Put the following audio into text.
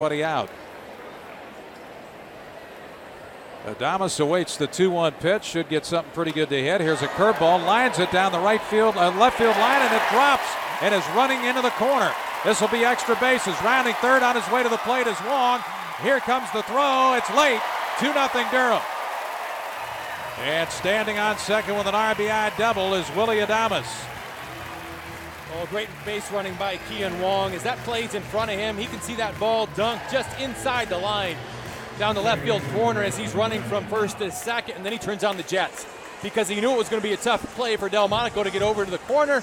Buddy out. Adames awaits the 2-1 pitch. Should get something pretty good to hit. Here's a curveball. Lines it down the right field, uh, left field line, and it drops and is running into the corner. This will be extra bases. Rounding third on his way to the plate is Wong. Here comes the throw. It's late. 2 0 Durham. And standing on second with an RBI double is Willy Adames. Oh, great base running by Kean Wong. As that plays in front of him, he can see that ball dunk just inside the line down the left field corner as he's running from first to second, and then he turns on the Jets because he knew it was going to be a tough play for Delmonico to get over to the corner.